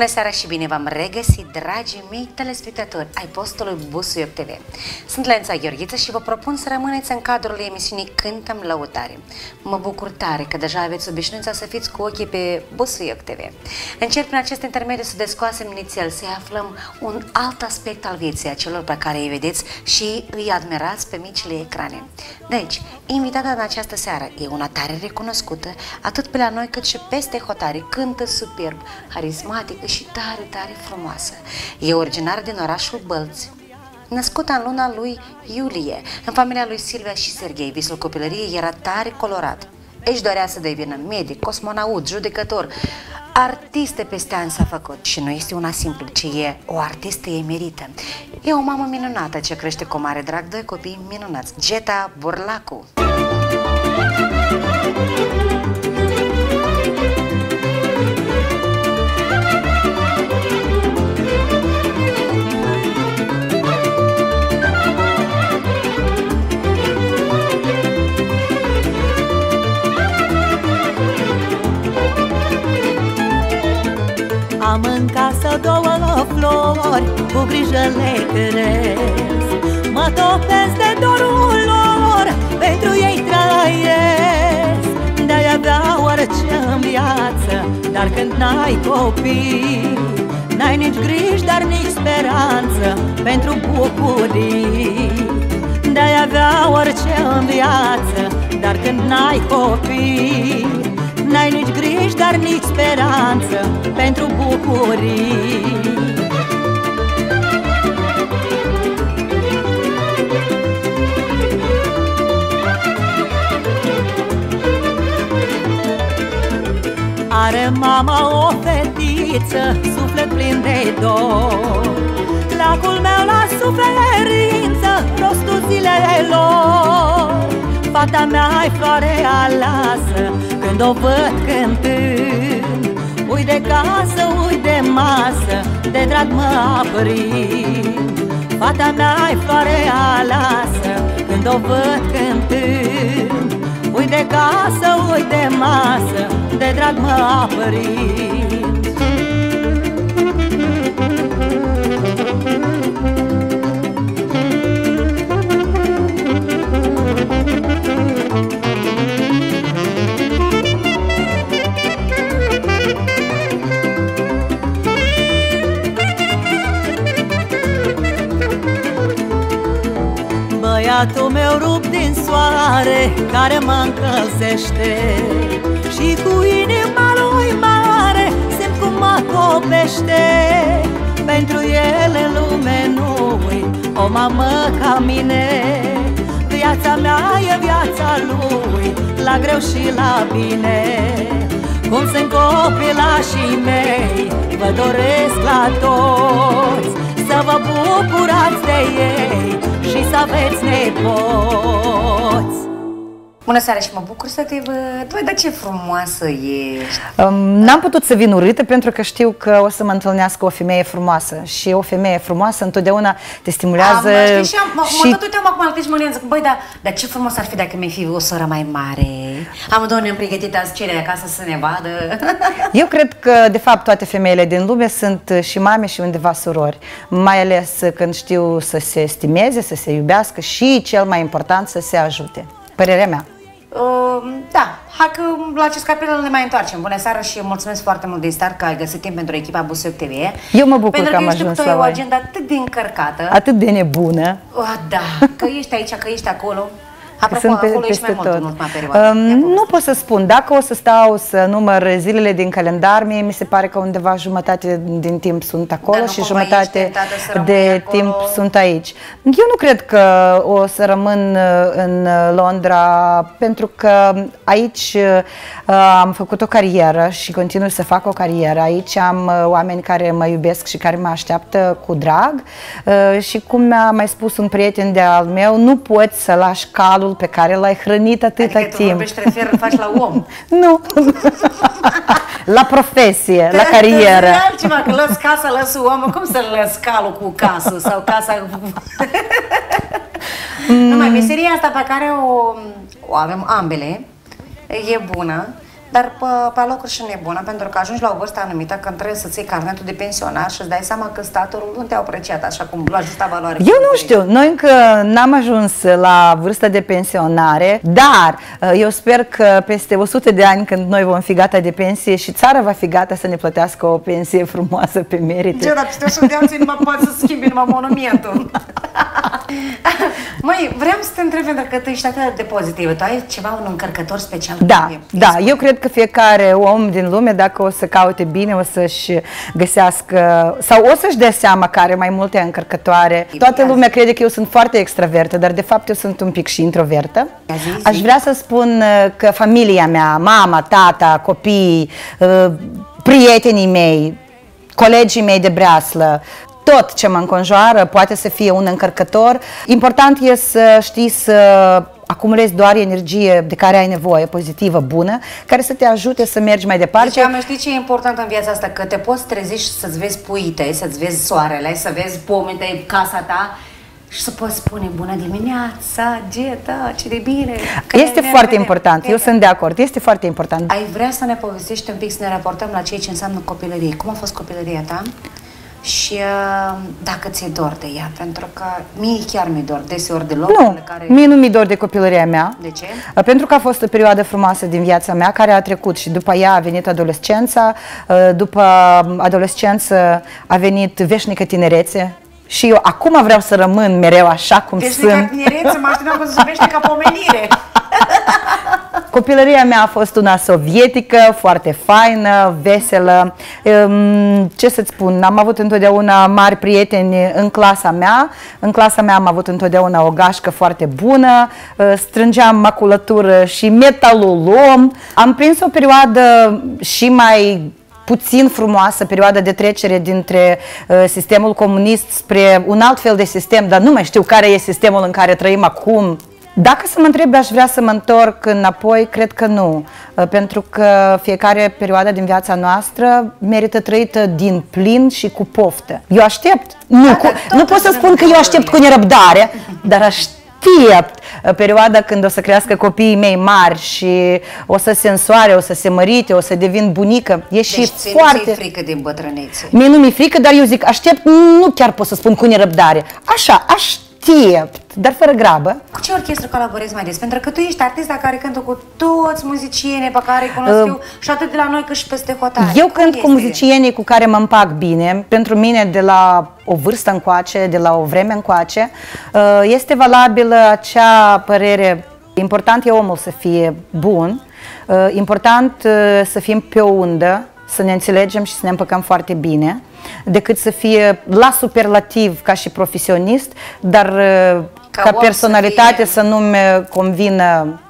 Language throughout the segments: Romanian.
Bună seara și bine v-am regăsit, dragii mei telespectatori ai postului Busuioc TV. Sunt Lența Gheorghiță și vă propun să rămâneți în cadrul emisiunii Cântăm Lăutare. Mă bucur tare că deja aveți obișnuința să fiți cu ochii pe Busuioc TV. Încep prin acest intermediu să descoasem inițial, să aflăm un alt aspect al vieții a celor pe care îi vedeți și îi admirați pe micile ecrane. Deci, invitata în această seară e una tare recunoscută, atât pe la noi cât și peste hotare, cântă superb, harismatic, și tare, tare frumoasă. E originar din orașul Bălți. Născută în luna lui iulie, în familia lui Silvia și Serghei, visul copilăriei era tare colorat. Își dorea să devină medic, cosmonaut, judecător, artiste peste ani s-a făcut și nu este una simplu, ci e o artistă emerită. E o mamă minunată ce crește cu mare drag doi copii minunați, Geta Burlacu. Am în casă două flori, cu grijă le cresc. Mă topesc de dorul lor, pentru ei trăiesc. De-ai avea orice în viață, dar când n-ai copii N-ai nici griji, dar nici speranță pentru bucurii. De-ai avea orice în viață, dar când n-ai copii N-ai nici griji, dar nici speranță pentru bucurii. Are mama o fetiță, suflet plin de dor. Lacul meu la suferință, rostul zilelor Fata mea ai floare alasă când o văd cântând Ui de casă, ui de masă, de drag mă aprind. Fata mea ai floare alasă când o văd cântând Ui de casă, ui de masă, de drag mă aprind care mă încălzește. Și cu inima lui mare simt cum mă topește Pentru el în lume nu-i o mamă ca mine. Viața mea e viața lui, la greu și la bine. Cum sunt copilașii mei, vă doresc la toți. Să vă bucurați de ei și să aveți nepoți Bună seara și mă bucur să te văd. Băi, dar ce frumoasă ești! Um, N-am putut să vin urâtă pentru că știu că o să mă întâlnească o femeie frumoasă și o femeie frumoasă întotdeauna te stimulează Am, știi, și am, mă, și... mă tot uiteam acum la și mă zic, băi, dar, dar ce frumos ar fi dacă mi-ai fi o soră mai mare. Amândouă ne-am pregătit azi cele acasă să ne vadă. Eu cred că, de fapt, toate femeile din lume sunt și mame și undeva surori, mai ales când știu să se stimeze, să se iubească și, cel mai important, să se ajute. Părerea mea. Uh, da, hai că la acest capitol ne mai întoarcem. Bună seara și mulțumesc foarte mult din start că ai găsit timp pentru echipa Busuioc TV. Eu mă bucur pentru că am eu știu ajuns că tu la ai o voi. agenda atât de încărcată. Atât de nebună. Uh, da, că ești aici, că ești acolo. Apropo, sunt pe, acolo ești mai peste mult tot. în ultima perioadă. Um, Ia nu poveste. pot să spun. Dacă o să stau să număr zilele din calendar, mie mi se pare că undeva jumătate din timp sunt acolo Dar nu și cumva jumătate ești tentată să rămâi de acolo? timp sunt aici. Eu nu cred că o să rămân uh, în Londra pentru că aici uh, am făcut o carieră și continui să fac o carieră. Aici am uh, oameni care mă iubesc și care mă așteaptă cu drag uh, și cum mi-a mai spus un prieten de al meu, nu poți să lași calul pe care l-ai hrănit atâta Adică tu timp. vorbești, refer, faci la om. Nu. la profesie, la carieră. E altceva, că lăs casa, lăs omul. Cum să lăs calul cu casă sau casa... Numai meseria asta pe care o, o avem ambele, e bună, dar pe, pe locuri și nebună, pentru că ajungi la o vârstă anumită când trebuie să-ți iei carnetul de pensionar și îți dai seama că statul nu te-a apreciat așa cum la justa valoare. Eu nu știu, noi încă n-am ajuns la vârsta de pensionare, dar uh, eu sper că peste 100 de ani când noi vom fi gata de pensie și țara va fi gata să ne plătească o pensie frumoasă pe merite. Ce, dar peste 100 de ani numai poate să schimbi numai monumentul. Măi, vreau să te întreb, pentru că tu ești atât de pozitivă, tu ai ceva, un încărcător special? Da, da, eu cred că fiecare om din lume, dacă o să caute bine, o să-și găsească, sau o să-și dea seama că are mai multe încărcătoare. Toată lumea crede că eu sunt foarte extravertă, dar de fapt eu sunt un pic și introvertă. Aș vrea să spun uh, că familia mea, mama, tata, copii, uh, prietenii mei, colegii mei de breaslă, tot ce mă înconjoară poate să fie un încărcător. Important e să știi să acumulezi doar energie de care ai nevoie, pozitivă, bună, care să te ajute să mergi mai departe. Deci, am știi ce e important în viața asta? Că te poți trezi și să-ți vezi puite, să-ți vezi soarele, să vezi pomii tăi, casa ta și să poți spune bună dimineața, Geta, ce de bine. Că este foarte important, eu sunt de acord, este foarte important. Ai vrea să ne povestești un pic, să ne raportăm la ceea ce înseamnă copilărie. Cum a fost copilăria ta? Și uh, dacă ți-e dor de ea, pentru că mie chiar mi-e dor deseori de locurile nu, care... mie nu mi-e dor de copilăria mea. De ce? Uh, pentru că a fost o perioadă frumoasă din viața mea care a trecut și după ea a venit adolescența, uh, după adolescență a venit veșnică tinerețe, și eu acum vreau să rămân mereu așa cum veșnică sunt. Veșnică tinerețe, mă așteptam că să veșnică pomenire. Copilăria mea a fost una sovietică, foarte faină, veselă. Ce să-ți spun, am avut întotdeauna mari prieteni în clasa mea. În clasa mea am avut întotdeauna o gașcă foarte bună, strângeam maculătură și metalolom. Am prins o perioadă și mai puțin frumoasă perioada de trecere dintre uh, sistemul comunist spre un alt fel de sistem, dar nu mai știu care e sistemul în care trăim acum. Dacă să mă întreb, aș vrea să mă întorc înapoi, cred că nu, uh, pentru că fiecare perioadă din viața noastră merită trăită din plin și cu poftă. Eu aștept, nu, da, cu, nu pot să spun că eu aștept cu nerăbdare, dar aștept aștept uh, perioada când o să crească copiii mei mari și o să se însoare, o să se mărite, o să devin bunică. E deci și foarte... Deci frică din bătrânețe. Mie nu mi-e frică, dar eu zic aștept, nu chiar pot să spun cu nerăbdare. Așa, aștept aștept, dar fără grabă. Cu ce orchestră colaborezi mai des? Pentru că tu ești artista care cântă cu toți muzicienii pe care îi cunosc uh, eu și atât de la noi cât și peste hotare. Eu cânt cu muzicienii cu care mă împac bine. Pentru mine, de la o vârstă încoace, de la o vreme încoace, uh, este valabilă acea părere Important e omul să fie bun, uh, important uh, să fim pe o undă, să ne înțelegem și să ne împăcăm foarte bine decât să fie la superlativ ca și profesionist, dar uh, ca, ca personalitate să, să nu-mi convină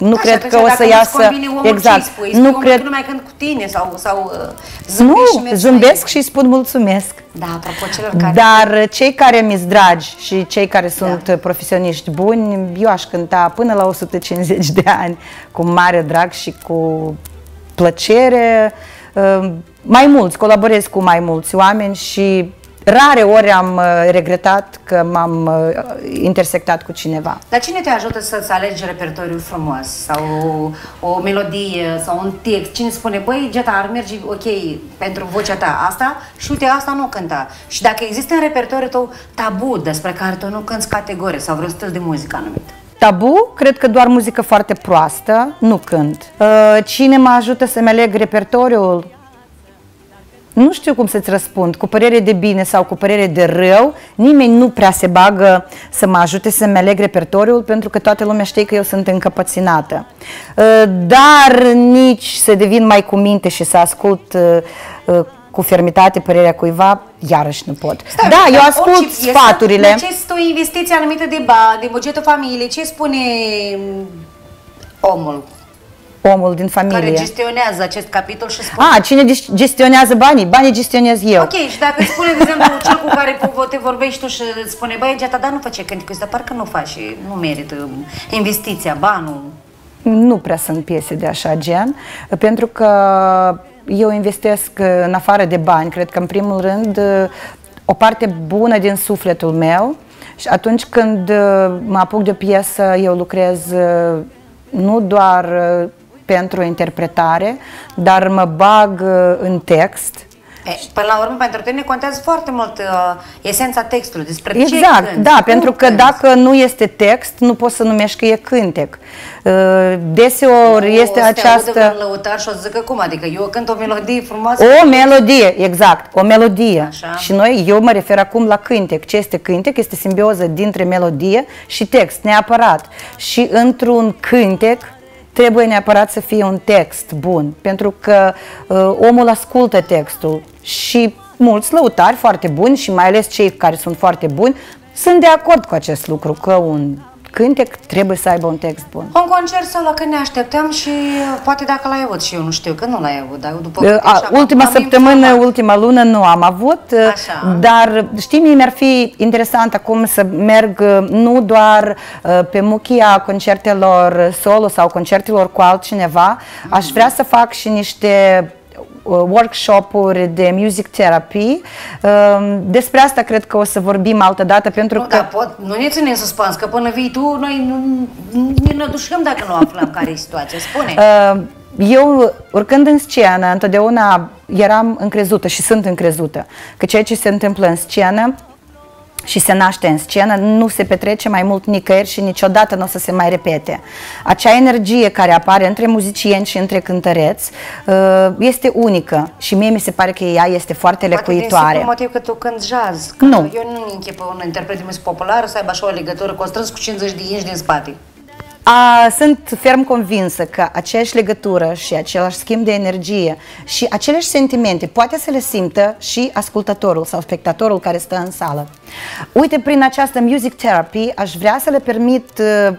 nu da, cred că o să iasă exact. Spui, nu cred că nu mai cânt cu tine sau sau uh, zâmbesc nu, și zâmbesc și spun mulțumesc. Da, apropo celor care Dar cei care mi-s dragi și cei care da. sunt da. profesioniști buni, eu aș cânta până la 150 de ani cu mare drag și cu plăcere. Uh, mai mulți, colaborez cu mai mulți oameni și rare ori am uh, regretat că m-am uh, intersectat cu cineva. Dar cine te ajută să-ți alegi repertoriul frumos? Sau o, o melodie sau un text? Cine spune, băi, Geta, ar merge ok pentru vocea ta asta și uite, asta nu cânta. Și dacă există în repertoriul tău tabu despre care tu nu cânti categorie sau vreun stil de muzică anumit? Tabu, cred că doar muzică foarte proastă, nu cânt. Uh, cine mă ajută să-mi aleg repertoriul? Nu știu cum să-ți răspund, cu părere de bine sau cu părere de rău, nimeni nu prea se bagă să mă ajute să-mi aleg repertoriul pentru că toată lumea știe că eu sunt încăpățânată. Uh, dar nici să devin mai cu minte și să ascult uh, cu fermitate părerea cuiva, iarăși nu pot. Stai, da, eu ascult sfaturile. Este, ce este o investiție anumită de bani, de bugetul familiei, ce spune omul? Omul din familie. Care gestionează acest capitol și spune... A, cine gestionează banii? Banii gestionez eu. Ok, și dacă spune, de exemplu, cel cu care te vorbești tu și spune, băi, Geta, dar nu face cânticul ăsta, parcă nu faci, nu merită investiția, banul. Nu prea sunt piese de așa gen, pentru că eu investesc în afară de bani, cred că în primul rând o parte bună din sufletul meu și atunci când mă apuc de o piesă, eu lucrez nu doar pentru interpretare, dar mă bag uh, în text. E, până la urmă, pentru tine contează foarte mult uh, esența textului, despre ce Exact, cânti, da, cum pentru că cânti. dacă nu este text, nu poți să numești că e cântec. Uh, Deseori Nu este o să te audă această... vreun lăutar și o să zică cum, adică eu cânt o melodie frumoasă. O melodie, exact, o melodie. Așa. Și noi, eu mă refer acum la cântec. Ce este cântec? Este simbioză dintre melodie și text, neapărat. Și într-un cântec trebuie neapărat să fie un text bun, pentru că uh, omul ascultă textul și mulți lăutari foarte buni și mai ales cei care sunt foarte buni sunt de acord cu acest lucru, că un cântec trebuie să aibă un text bun. Un concert sau la când ne așteptăm și uh, poate dacă l-ai avut și eu nu știu, că nu l-ai avut, dar eu după câte A, și am- ultima am săptămână, informat. ultima lună nu am avut, Așa. dar știi, mie mi-ar fi interesant acum să merg uh, nu doar uh, pe muchia concertelor solo sau concertelor cu altcineva, aș vrea să fac și niște uh, workshop-uri de music therapy. Uh, Despre asta cred că o să vorbim altă dată pentru Nu, că dar pot, nu ne ținem suspans, că până vii tu, noi nu, nu ne nădușăm dacă nu aflăm care e situația. Spune. Uh, Eu, urcând în scenă, întotdeauna eram încrezută și sunt încrezută că ceea ce se întâmplă în scenă și se naște în scenă nu se petrece mai mult nicăieri și niciodată nu o să se mai repete. Acea energie care apare între muzicieni și între cântăreți uh, este unică și mie mi se pare că ea este foarte Poate din lecuitoare. simplu motiv că tu cânti jazz. Că Nu. Eu nu închipă un interpret de muzică populară să aibă așa o legătură cu o strâns cu 50 de inci din spate. A, sunt ferm convinsă că aceeași legătură și același schimb de energie și aceleași sentimente poate să le simtă și ascultătorul sau spectatorul care stă în sală. Uite, prin această music therapy aș vrea să le permit uh,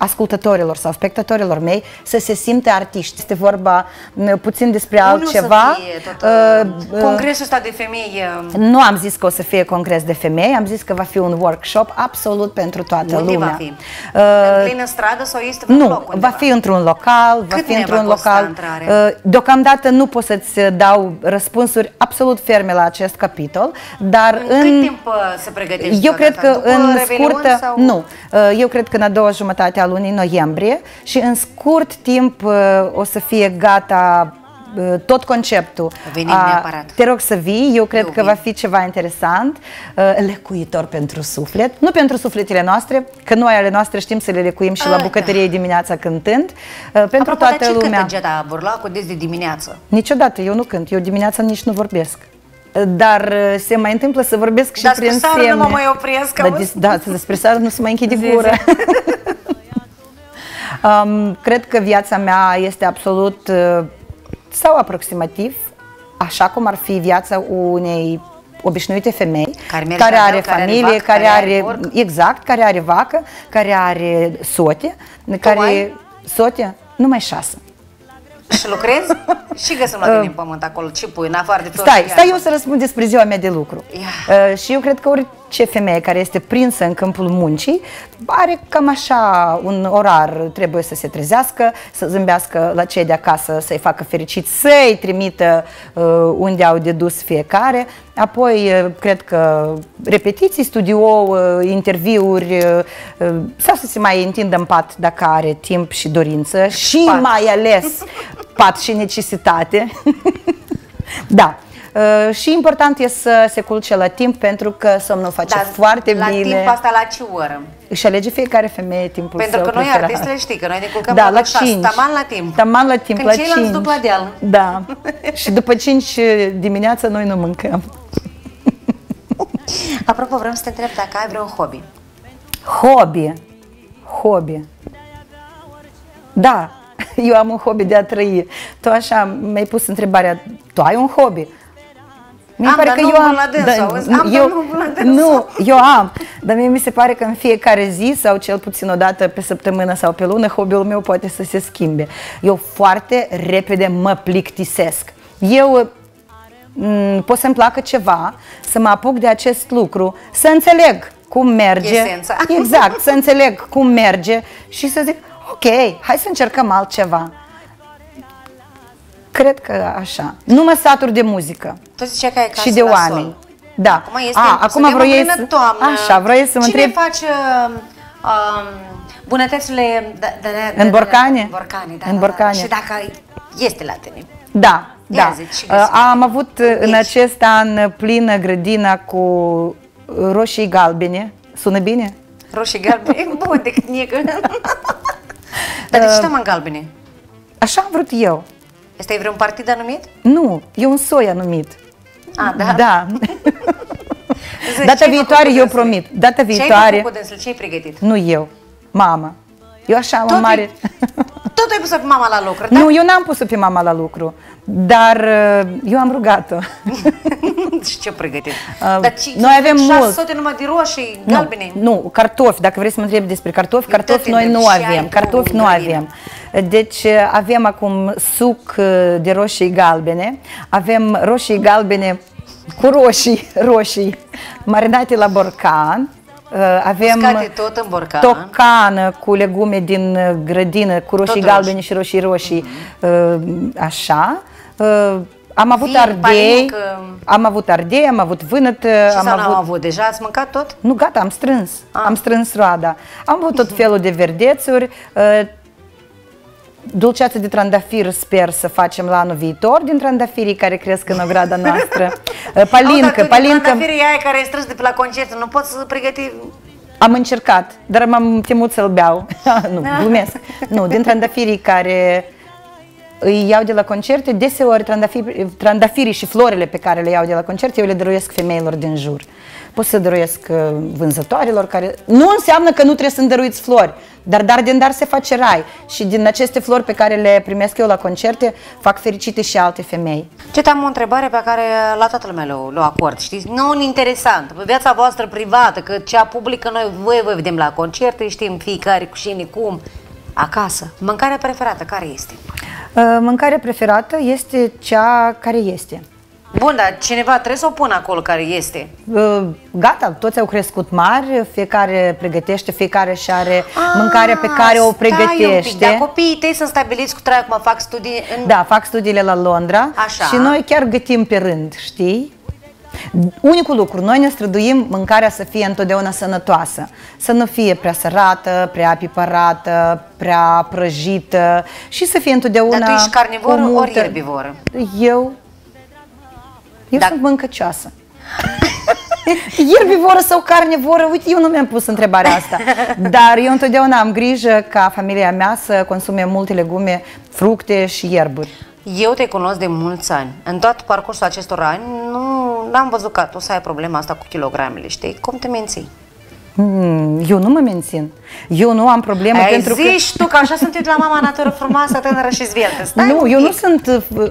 ascultătorilor sau spectatorilor mei să se simtă artiști. Este vorba uh, puțin despre altceva. Unde o să fie tot, Uh, uh, congresul ăsta de femei uh, nu am zis că o să fie congres de femei, am zis că va fi un workshop absolut pentru toată unde lumea. va fi? Uh, în plină stradă sau este vreun nu, loc undeva? va fi într-un local, va Cât fi ne într-un va costa local. intrarea? Uh, Deocamdată nu pot să-ți dau răspunsuri absolut ferme la acest capitol, dar În în cât timp uh, se pregătește eu toată cred asta? că După în Revelion scurtă sau... nu, Uh, eu cred că în a doua jumătate a lunii noiembrie și în scurt timp uh, o să fie gata uh, tot conceptul. Venim A, neapărat. Te rog să vii, eu cred Eu că vin. va fi ceva interesant, uh, lecuitor pentru suflet, nu pentru sufletele noastre, că noi ale noastre știm să le lecuim și Ah, la da. bucătărie dimineața cântând, uh, pentru Apropo, toată dar ce lumea. cântă Geta Burlacu des de dimineață? Niciodată, eu nu cânt, eu dimineața nici nu vorbesc. Uh, Dar uh, se mai întâmplă să vorbesc și Dar prin spre sară nu semne. mă mai opresc, Da, auzi? dis- da, despre sară nu se mai închide Zi, gura. um, cred că viața mea este absolut uh, sau aproximativ așa cum ar fi viața unei obișnuite femei Care merge care la are bel, care are familie, vacă, care, care are are, porc. exact, care are vacă, care are sote, care ai? sote, numai șase. Și lucrezi? și găsim la tine în pământ acolo. Ce pui, în afară de tot Stai, și stai iarba? eu să răspund despre ziua mea de lucru. Ia. Uh, și eu cred că orice femeie care este prinsă în câmpul muncii are cam așa un orar, trebuie să se trezească, să zâmbească la cei de acasă, să-i facă fericiți, să-i trimită uh, unde au de dus fiecare, apoi uh, cred că repetiții, studio, uh, interviuri, uh, uh, sau să se mai întindă în pat dacă are timp și dorință și Pat. mai ales pat și necesitate. da. Uh, și important e să se culce la timp pentru că somnul face Dar foarte la bine. timp asta la ce oră? Își alege fiecare femeie timpul Pentru său că noi preferat. artistele știi că noi ne culcăm da, la, la șase, 5. taman la timp. Taman la timp, Când la ceilalți 5. duc la deal. Da. și după 5 dimineața noi nu mâncăm. Apropo, vreau să te întreb dacă ai vreun hobby. Hobby. Hobby. Da, eu am un hobby de a trăi. Tu așa mi-ai pus întrebarea, tu ai un hobby? Mi Am, dar nu umblu la dânsul, auzi? Am, dar eu, nu umblu la dânsul. Nu, eu am, dar mie mi se pare că în fiecare zi sau cel puțin o dată pe săptămână sau pe lună, hobby-ul meu poate să se schimbe. Eu foarte repede mă plictisesc. Eu m, pot să-mi placă ceva, să mă apuc de acest lucru, să înțeleg cum merge. Esența. Exact, să înțeleg cum merge și să zic, ok, hai să încercăm altceva. Cred că așa. Nu mă satur de muzică Tu ziceai că ai casă și de la oameni. sol. Da. Acum este, A, acum suntem vroiai în plină să... toamnă. Așa, vroiai să mă Cine întreb... face um, Bunătățile... Da, da, da, În da, borcane? În borcane, da. În da, da. borcane. Și dacă este la tine. Da, Ia da. zici și Uh, găsim. Am avut uh, în Deci. acest an plină grădina cu roșii galbene. Sună bine? Roșii galbene, e bun decât negru. Dar de ce stăm în galbene? Așa am vrut eu. Este vreun partid anumit? Nu, e un soi anumit. A, da? Da. Zici, Data ce-ai viitoare făcut eu dânsul? promit. Data Ce ai viitoare, făcut dânsul? Ce ai pregătit? nu eu, mama. Eu așa am Tot mare... ai- Tot ai pus pe mama la lucru, da? Nu, eu n-am pus-o pe mama la lucru, dar uh, eu am rugat-o. Și ce pregătit? Uh, Dar ci, noi avem 600 mult. numai de roșii, Nu, galbene. nu, cartofi, dacă vrei să mă întrebi despre cartofi, Uite, cartofi te noi întreb, nu ce ai avem, tu cartofi în nu grădină? avem. Deci uh, avem acum suc uh, de roșii galbene, avem roșii galbene cu roșii, roșii marinate la borcan, uh, avem Uscate tot în borcan. tocană cu legume din uh, grădină, cu roșii roșii. galbene și roșii roșii, uh, așa. Uh, Am avut Vin, ardei, palincă. am avut ardei, am avut vânăt, Ce am sau n-am avut avut? Deja ați mâncat tot? nu, gata, am strâns. Ah. Am strâns roada. Am avut tot felul de verdețuri. uh, Dulceață de trandafir sper să facem la anul viitor din trandafirii care cresc în ograda noastră. Uh, Palincă, palincă. Trandafirii aia care e strâns de pe la concert, nu poți să pregăti... Am încercat, dar m-am temut să-l beau. nu, glumesc. Nu, din trandafirii care îi iau de la concerte, deseori trandafiri, trandafirii și florile pe care le iau de la concerte, eu le dăruiesc femeilor din jur. Pot să dăruiesc uh, vânzătoarelor care... Nu înseamnă că nu trebuie să-mi dăruiți flori, dar dar din dar se face rai. Și din aceste flori pe care le primesc eu la concerte, fac fericite și alte femei. Ce am o întrebare pe care la toată lumea le, le acord, știți? Nu interesant, pe viața voastră privată, că cea publică noi voi vă vedem la concerte, știm fiecare cu cine, cum, acasă. Mâncarea preferată care este? Uh, Mâncarea preferată este cea care este. Bun, dar cineva trebuie să o pună acolo care este. Uh, Gata, toți au crescut mari, fiecare pregătește, fiecare și are mâncarea pe care o Ah, Stai un pic, pregătește. dar copiii tăi sunt stabiliți cu traiul, cum fac studii în... Da, fac studiile la Londra Așa. și noi chiar gătim pe rând, știi? Unicul lucru, noi ne străduim mâncarea să fie întotdeauna sănătoasă, să nu fie prea sărată, prea piparată, prea prăjită și să fie întotdeauna Dar tu ești carnivoră cu ori multă- ierbivoră? Eu? Eu Dacă- sunt mâncăcioasă. Ierbivoră sau carnivoră? Uite, eu nu mi-am pus întrebarea asta. Dar eu întotdeauna am grijă ca familia mea să consume multe legume, fructe și ierburi. Eu te cunosc de mulți ani. În tot parcursul acestor ani nu am văzut că tu să ai problema asta cu kilogramele, știi? Cum te menții? Mm, eu nu mă mențin. Eu nu am problemă Ai pentru că... zici tu că așa sunt eu de la mama natură frumoasă, tânără și zveltă. Stai nu, un eu nu pic. sunt uh,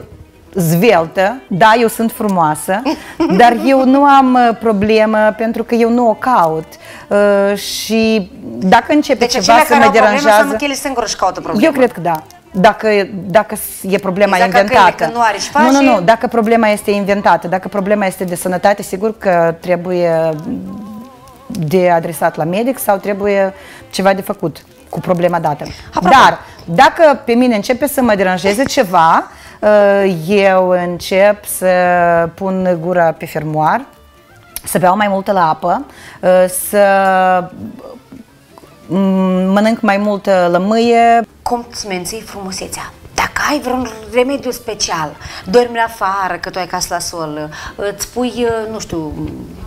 zveltă, da, eu sunt frumoasă, dar eu nu am uh, problemă pentru că eu nu o caut. Uh, și dacă începe Deci ceva acelea să care mă au problemă deranjează... înseamnă că ele singure își caută probleme. Eu cred că da. Dacă, dacă e problema Exact ca inventată. câine, când nu are și nu, nu, face. nu. Dacă problema este inventată, dacă problema este de sănătate, sigur că trebuie de adresat la medic sau trebuie ceva de făcut cu problema dată. Apropo. Dar dacă pe mine începe să mă deranjeze ceva, uh, eu încep să pun gura pe fermoar, să beau mai multă la apă, uh, să mm, mănânc mai multă lămâie, Cum îți menții frumusețea? Dacă ai vreun remediu special, dormi afară, că tu ai casă la sol, îți pui, nu știu,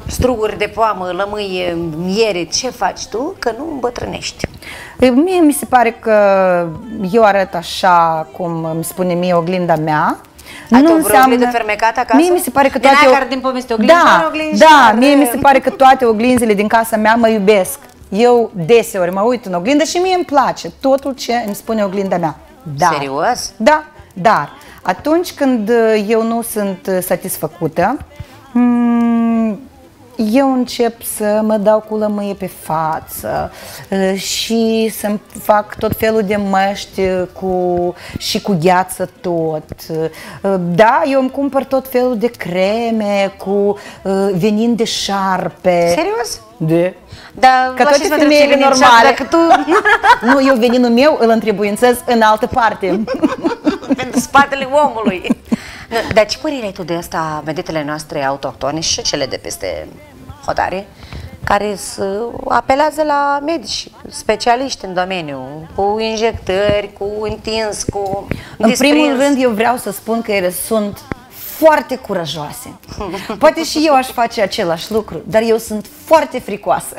struguri de poamă, lămâie, miere, ce faci tu? Că nu îmbătrânești. E, Mie mi se pare că eu arăt așa cum îmi spune mie oglinda mea. Ai tu vreo oglindă fermecată acasă? Mie mi se pare că Din toate... aia care din poveste este oglinzi da, mari, oglinzi da, mari, mie mi de- se pare că toate oglinzile din casa mea mă iubesc. Eu deseori mă uit în oglindă și mie îmi place totul ce îmi spune oglinda mea. Da. Serios? Da, dar atunci când uh, eu nu sunt uh, satisfăcută, mm, eu încep să mă dau cu lămâie pe față uh, și să fac tot felul de măști uh, cu, și cu gheață tot. Uh, Da, eu îmi cumpăr tot felul de creme cu uh, venin de șarpe. Serios? De. Dar Ca la toate ce să femeile venin șarpe normale. Dacă tu Nu, eu veninul meu îl întrebuințez în altă parte. pentru spatele omului. Nu, Dar ce părere ai tu de asta, vedetele noastre autohtone și cele de peste hotare, care să apelează la medici, specialiști în domeniu, cu injectări, cu întins, cu În desprins. primul rând, eu vreau să spun că ele sunt foarte curajoase. Poate și eu aș face același lucru, dar eu sunt foarte fricoasă.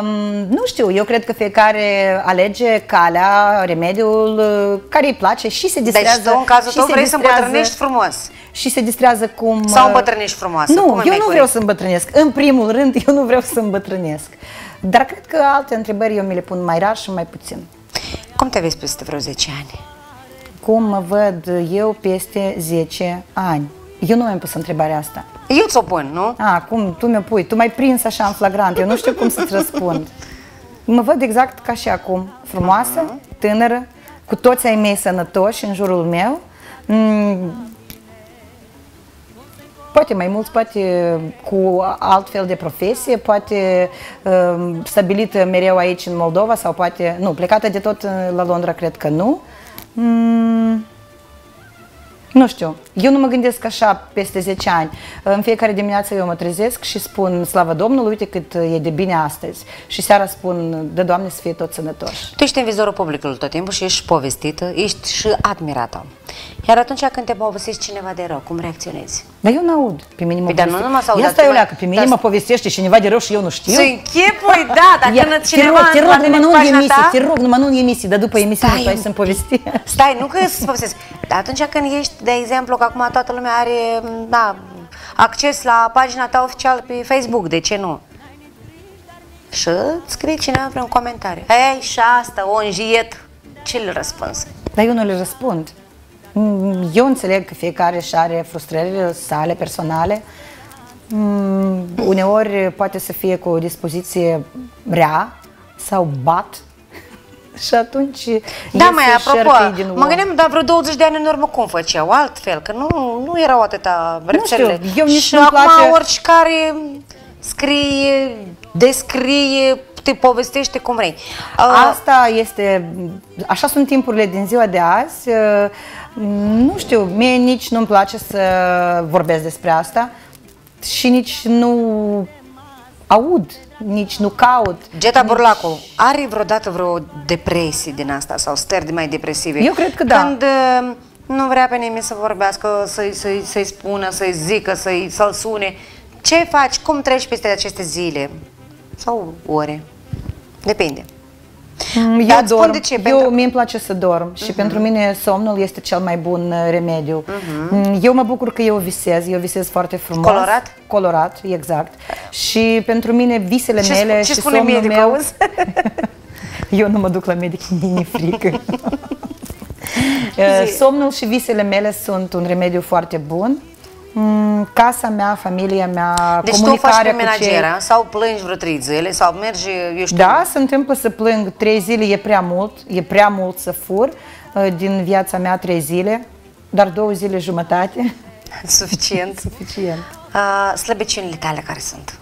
Um, nu știu, eu cred că fiecare alege calea, remediul uh, care îi place și se distrează. Deci tu, în cazul și tău, se vrei să distrează- îmbătrânești frumos. Și se distrează cum... Sau uh, îmbătrânești frumoasă, Nu, cum e eu mai nu corect? vreau să îmbătrânesc. În primul rând, eu nu vreau să îmbătrânesc. Dar cred că alte întrebări eu mi le pun mai rar și mai puțin. Cum te vezi peste vreo 10 ani? Cum mă văd eu peste 10 ani? Eu nu mi-am pus întrebarea asta. Eu ți-o pun, nu? A, cum tu mi-o pui? Tu m-ai prins așa în flagrant. Eu nu știu cum să-ți răspund. Mă văd exact ca și acum. Frumoasă, tânără, cu toți ai mei sănătoși în jurul meu. Mm, Poate mai mulți, poate cu alt fel de profesie, poate um, stabilită mereu aici în Moldova sau poate, nu, plecată de tot uh, la Londra, cred că nu. Mm, nu știu, eu nu mă gândesc așa peste 10 ani. În fiecare dimineață eu mă trezesc și spun, slavă Domnului, uite cât e de bine astăzi. Și seara spun, de Doamne să fie tot sănătoși. Tu ești în vizorul publicului tot timpul și ești povestită, ești și admirată. Iar atunci când te povestești cineva de rău, cum reacționezi? Dar eu n-aud. Pe mine mă Păi, dar nu poveste- numai să aud, Ia dar stai te o mai- leacă, pe mine dar- mă povestește cineva de rău și eu nu știu. Să închipui, da, dacă Ia, când te cineva rog, te rog, la numai tine nu pe în pagina emisii, ta- te rog, numai nu în emisii, dar după emisii Stai. nu ai să-mi povesti. Stai, nu că să povestesc. Dar atunci când ești, de exemplu, că acum toată lumea are da, acces la pagina ta oficială pe Facebook, de ce nu? Și îți scrie cineva vreun comentariu. Ei, și asta, o înjiet. Ce le răspuns? Dar eu nu le răspund. Mm, Eu înțeleg că fiecare își are frustrările sale personale. Mm, Uneori poate să fie cu o dispoziție rea sau bat. Și atunci Da, iese mai șerpii apropo, din mă om. gândeam, dar vreo 20 de ani în urmă cum făceau? Altfel, că nu, nu erau atâta rețelele. știu, eu nici și nu-mi acum place- oricare scrie, descrie, te povestește cum vrei. Uh, Asta este, așa sunt timpurile din ziua de azi. Uh, Nu știu, mie nici nu-mi place să vorbesc despre asta și nici nu aud, nici nu caut. Geta Burlacu, are vreodată vreo depresie din asta sau stări de mai depresive? Eu cred că da. Când uh, nu vrea pe nimeni să vorbească, să-i, să-i, să-i spună, să-i zică, să-i, să-l sune. Ce faci? Cum treci peste aceste zile? Sau ore? Depinde. Mm, Eu Dar îți spun dorm. de ce, Eu, pentru- mie îmi place să dorm și pentru mine somnul este cel mai bun uh, remediu. Mm, Eu mă bucur că eu visez, eu visez foarte frumos. Colorat? Colorat, exact. Și pentru mine visele Ce, mele sp- ce și spune somnul medicul, meu... auzi? Eu nu mă duc la medic, mi-e frică. Uh, Somnul și visele mele sunt un remediu foarte bun. Mm, Casa mea, familia mea, Deci tu o faci comunicarea pe cu cei... menagera sau plângi vreo trei zile sau mergi, eu știu, Da, se întâmplă să plâng trei zile, e prea mult, e prea mult să fur uh, din viața mea trei zile, dar două zile jumătate, suficient. suficient. Uh, slăbiciunile tale care sunt?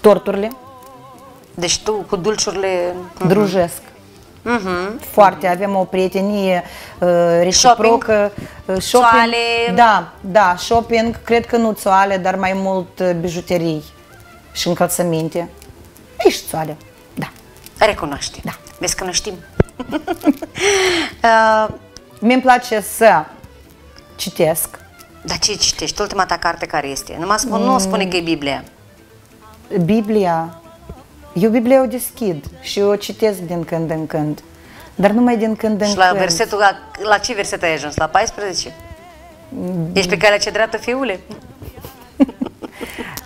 Torturile, Deci tu cu dulciurile... drujesc. Mhm. Foarte, avem o prietenie uh, reciprocă. uh, Shopping. Țoale. Da, da, shopping, cred că nu țoale, dar mai mult uh, bijuterii și încălțăminte. Ești țoale, da. Recunoaște. Da. Vezi că nu știm. uh, Mie îmi place să citesc. dar ce citești? Ultima ta carte care este? Numai spun, nu spune că e Biblia. Biblia, eu Biblia o deschid și o citesc din când în când, dar numai din când în Și la când. versetul, la, la ce verset ai ajuns? La 14? Ești pe calea ce dreaptă, fiule?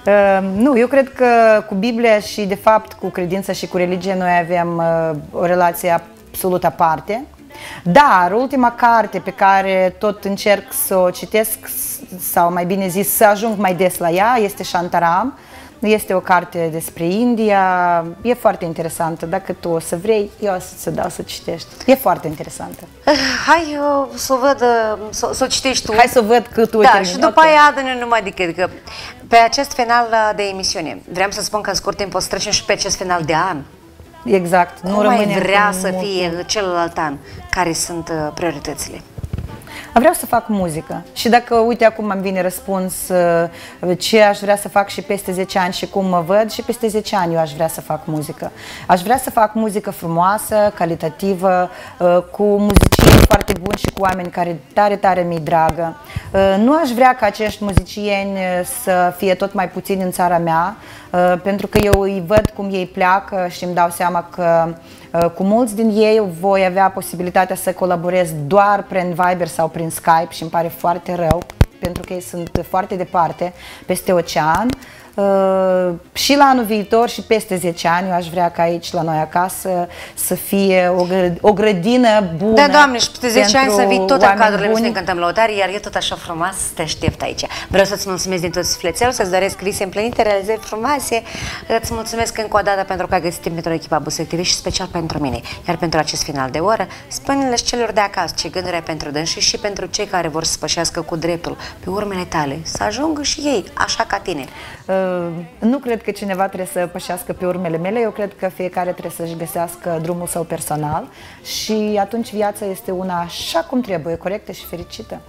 Uh, nu, eu cred că cu Biblia și de fapt cu credința și cu religia noi avem uh, o relație absolut aparte. Dar ultima carte pe care tot încerc să o citesc s- sau mai bine zis să ajung mai des la ea este Shantaram. Este o carte despre India, e foarte interesantă. Dacă tu o să vrei, eu o să-ți dau să citești. E foarte interesantă. Uh, Hai uh, să o văd, uh, să, să o citești tu. Hai să văd că tu o Da, termini. și după Ok. aia dă-ne numai decât că pe acest final uh, de emisiune, vreau să spun că în scurt timp o să trecem și pe acest final de an. Exact. Cum nu mai rămânem vrea cu să mult fie timp. celălalt an? Care sunt uh, prioritățile? Vreau să fac muzică. Și dacă, uite, acum îmi vine răspuns uh, ce aș vrea să fac și peste 10 ani și cum mă văd, și peste 10 ani eu aș vrea să fac muzică. Aș vrea să fac muzică frumoasă, calitativă, uh, cu muzicieni foarte buni și cu oameni care tare, tare mi-i dragă. Uh, nu aș vrea ca acești muzicieni să fie tot mai puțini în țara mea, pentru că eu îi văd cum ei pleacă și îmi dau seama că Uh, cu mulți din ei voi avea posibilitatea să colaborez doar prin Viber sau prin Skype și îmi pare foarte rău pentru că ei sunt foarte departe, peste ocean. Uh, și la anul viitor și peste 10 ani eu aș vrea ca aici la noi acasă să fie o, o grădină bună Da, Doamne, și peste 10 ani să vii tot în cadrul emisiunii Cântăm Lăutari, iar eu tot așa frumos te aștept aici. Vreau să-ți mulțumesc din tot sufletelul, să-ți doresc vise împlinite, realizări frumoase. Îți mulțumesc încă o dată pentru că ai găsit timp pentru echipa Busuc TV și special pentru mine. Iar pentru acest final de oră, spune-le celor de acasă ce gânduri ai pentru dânsi și pentru cei care vor să spășească cu dreptul pe urmele tale, să ajungă și ei, așa ca tine. Uh, nu cred că cineva trebuie să pășească pe urmele mele, eu cred că fiecare trebuie să-și găsească drumul său personal și atunci viața este una așa cum trebuie, corectă și fericită.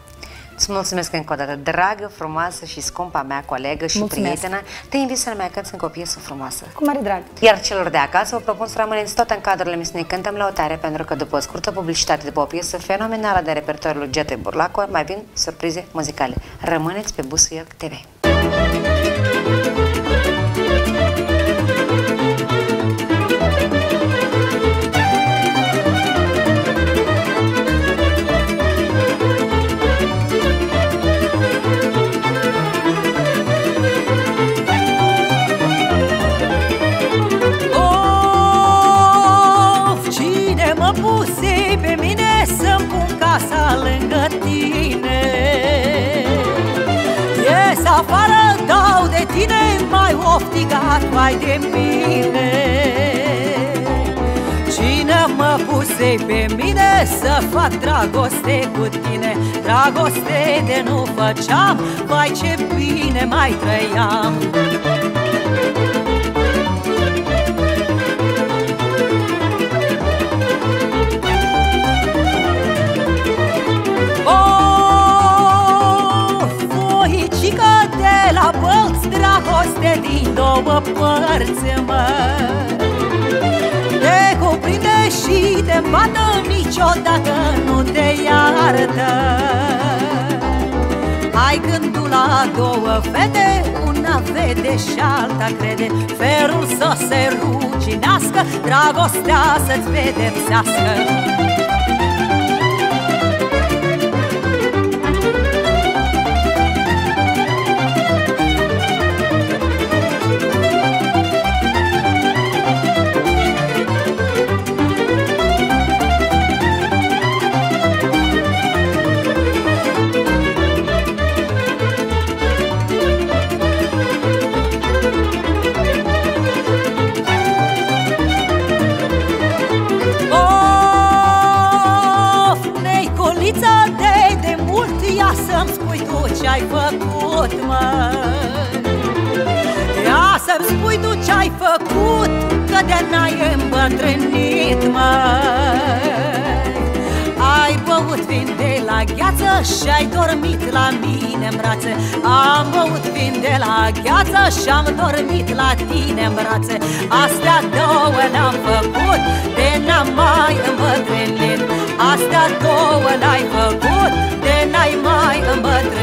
Îți mulțumesc încă o dată, dragă, frumoasă și scumpa mea colegă și mulțumesc. prietenă. Te invit să ne mai cânți încă o piesă frumoasă. Cu mare drag. Iar celor de acasă vă propun să rămâneți tot în cadrul emisiunii Cântăm la tare, pentru că după o scurtă publicitate, după o piesă fenomenală de repertoriul Gete Burlaco, mai vin surprize muzicale. Rămâneți pe Busuioc TV. Thank you. Oftigat mai de mine. Cine mă puse pe mine să fac dragoste cu tine? Dragoste de nu făceam, vai ce bine mai trăiam dragoste din două părți, mă. Te cuprinde și te îmbată niciodată nu te iartă. Ai gândul la două fete, una vede și alta crede. Ferul să se ruginească, dragostea să-ți pedepsească ce-ai făcut, mă? Ia să-mi spui tu ce-ai făcut Că de n-ai îmbătrânit, mă. Ai băut vin de la gheață Și-ai dormit la mine în brațe. Am băut vin de la gheață Și-am dormit la tine în brațe. Astea două le-am făcut De n-am mai îmbătrânit. Astea două le-ai făcut De n-ai mai îmbătrânit